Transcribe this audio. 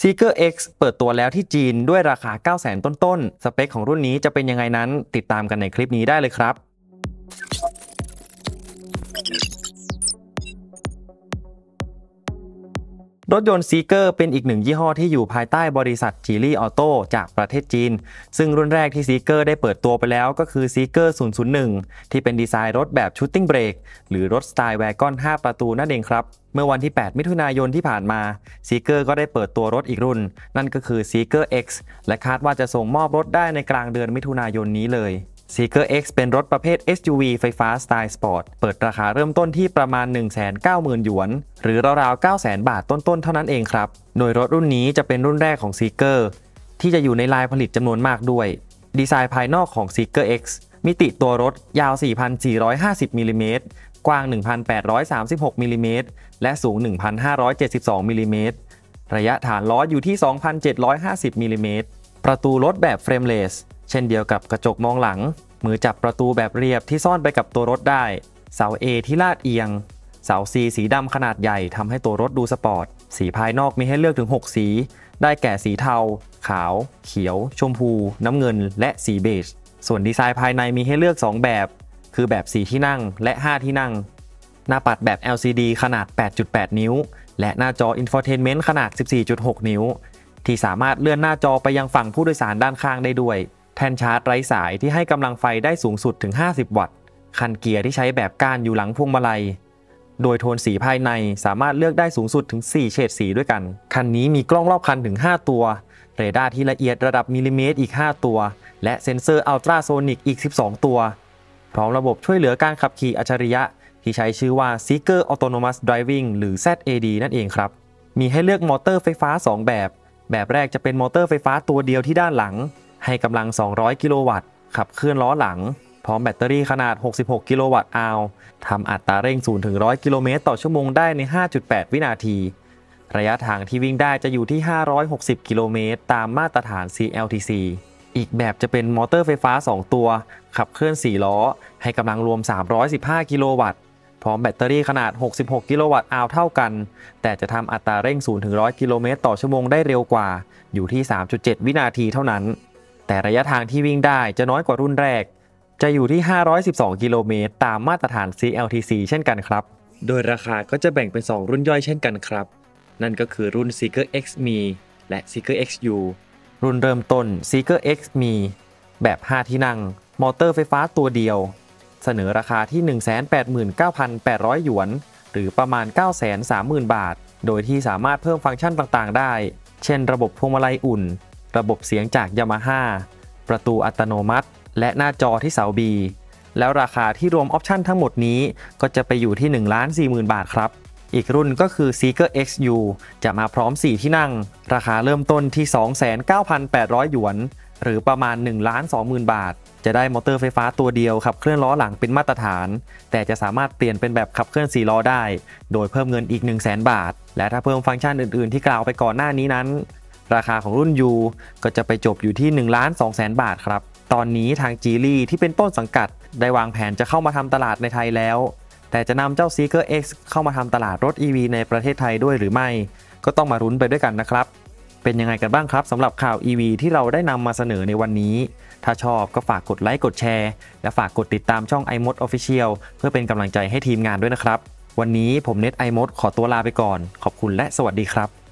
Zeekr X เปิดตัวแล้วที่จีนด้วยราคา 900,000 ต้นๆ สเปคของรุ่นนี้จะเป็นยังไงนั้นติดตามกันในคลิปนี้ได้เลยครับ รถยนต์ Zeekr เป็นอีกหนึ่งยี่ห้อที่อยู่ภายใต้บริษัท Geely Auto จากประเทศจีน ซึ่งรุ่นแรกที่ Zeekr ได้เปิดตัวไปแล้วก็คือ Zeekr 001 ที่เป็นดีไซน์รถแบบ shooting brake หรือรถสไตล์ wagon 5 ประตูนั่นเองครับ เมื่อวันที่ 8 มิถุนายนที่ผ่านมา Zeekr ก็ได้เปิดตัวรถอีกรุ่น นั่นก็คือซีเกอร์ X และคาดว่าจะส่งมอบรถได้ในกลางเดือนมิถุนายนนี้เลย Zeekr X เป็นรถประเภท SUV ไฟฟ้าสไตล์สปอร์ต เปิดราคาเริ่มต้นที่ประมาณ 190,000 หยวน หรือราวๆ 900,000 บาทต้นๆ เท่านั้นเองครับ โดยรถรุ่นนี้จะเป็นรุ่นแรกของ Zeekr ที่จะอยู่ในไลน์ผลิตจำนวนมากด้วย ดีไซน์ภายนอกของ Zeekr X มิติตัวรถยาว 4,450 มิลิเมตร กว้าง 1,836 มิลิเมตร และสูง 1,572 มิลิเมตร ระยะฐานล้ออยู่ที่ 2,750 มิลิเมตร ประตูรถแบบ frameless เช่นเดียวกับกระจกมองหลัง มือจับประตูแบบเรียบที่ซ่อนไปกับตัวรถได้ เสา A ที่ลาดเอียง เสา C สีดำขนาดใหญ่ทำให้ตัวรถดูสปอร์ต สีภายนอกมีให้เลือกถึง 6 สี ได้แก่สีเทา ขาว เขียว ชมพู น้ำเงิน และสีเบจ ส่วนดีไซน์ภายในมีให้เลือก 2 แบบ คือแบบ 4 ที่นั่งและ 5 ที่นั่ง หน้าปัดแบบ LCD ขนาด 8.8 นิ้ว และหน้าจอ Infotainment ขนาด 14.6 นิ้ว ที่สามารถเลื่อนหน้าจอไปยังฝั่งผู้โดยสารด้านข้างได้ด้วย ท่นชาร์จไร้สายที่ให้กำลังไฟได้สูงสุดถึง 50 วัตต์ คันเกียร์ที่ใช้แบบก้านอยู่หลังพวงมาลัย โดยโทนสีภายในสามารถเลือกได้สูงสุดถึง 4 เฉดสีด้วยกัน คันนี้มีกล้องรอบคันถึง 5 ตัว เรดาร์ที่ละเอียดระดับมิลลิเมตรอีก 5 ตัว และเซ็นเซอร์อัลตราโซนิกอีก 12 ตัว พร้อมระบบช่วยเหลือการขับขี่อัจฉริยะ ที่ใช้ชื่อว่า Zeekr Autonomous Driving หรือ ZAD นั่นเองครับ มีให้เลือกมอเตอร์ไฟฟ้า 2 แบบ แบบแรกจะเป็นมอเตอร์ไฟฟ้าตัวเดียวที่ด้านหลัง ให้กำลัง 200 กิโลวัตต์ ขับเคลื่อนล้อหลัง พร้อมแบตเตอรี่ขนาด 66 กิโลวัตต์อาวทำอัตราเร่ง 0 ถึง 100 กิโลเมตรต่อชั่วโมงได้ใน 5.8 วินาที ระยะทางที่วิ่งได้จะอยู่ที่ 560 กิโลเมตร ตามมาตรฐาน CLTC อีกแบบจะเป็นมอเตอร์ไฟฟ้า 2 ตัว ขับเคลื่อน 4 ล้อ ให้กำลังรวม 315 กิโลวัตต์พร้อมแบตเตอรี่ขนาด 66 กิโลวัตต์อาวเท่ากัน แต่จะทำอัตราเร่ง 0 ถึง 100 กิโลเมตรต่อชั่วโมงได้เร็วกว่า อยู่ที่ 3.7 วินาทีเท่านั้น แต่ระยะทางที่วิ่งได้จะน้อยกว่ารุ่นแรก จะอยู่ที่ 512 กิโลเมตร ตามมาตรฐาน CLTC เช่นกันครับ โดยราคาก็จะแบ่งเป็น 2 รุ่นย่อยเช่นกันครับ นั่นก็คือรุ่น Seeker X Me และ Seeker XU รุ่นเริ่มต้น Seeker X Me แบบ 5 ที่นั่ง มอเตอร์ไฟฟ้าตัวเดียว เสนอราคาที่ 189,800 หยวน หรือประมาณ 930,000 บาท โดยที่สามารถเพิ่มฟังก์ชันต่างๆ ได้ เช่น ระบบพวงมาลัยอุ่น ระบบเสียงจากยามาฮ่าประตูอัตโนมัติ และหน้าจอที่เสาบีแล้วราคาที่รวมออปชันทั้งหมดนี้ก็จะไปอยู่ที่ 1 4 0 0 0 0 บาทครับ อีกรุ่นก็คือ Seeker XU จะมาพร้อม 4 ที่นั่ง ราคาเริ่มต้นที่ 29,800 หยวน หรือประมาณ 1 2 0 0 0 0 บาท จะได้มอเตอร์ไฟฟ้าตัวเดียวขับเคลื่อนล้อหลังเป็นมาตรฐาน แต่จะสามารถเปลี่ยนเป็นแบบขับเคลื่อน4ล้อได้ โดยเพิ่มเงินอีก 1 0 0 0 0 0 บาท และถ้าเพิ่มฟังก์ชันอื่นๆ ที่กล่าวไปก่อนหน้านี้นั้น ราคาของรุ่น U ก็จะไปจบอยู่ที่1ล้าน2แสนบาทครับ ตอนนี้ทางจีลี่ที่เป็นต้นสังกัด ได้วางแผนจะเข้ามาทำตลาดในไทยแล้ว แต่จะนำเจ้า Seeker X เข้ามาทำตลาดรถ EV ในประเทศไทยด้วยหรือไม่ ก็ต้องมารุ้นไปด้วยกันนะครับ เป็นยังไงกันบ้างครับสำหรับข่าว EV ที่เราได้นำมาเสนอในวันนี้ ถ้าชอบก็ฝากกดไลค์กดแชร์ และฝากกดติดตามช่อง iMod Official เพื่อเป็นกำลังใจให้ทีมงานด้วยนะครับ วันนี้ผมเน็ตไอมดขอตัวลาไปก่อน ขอบคุณและสวัสดีครับ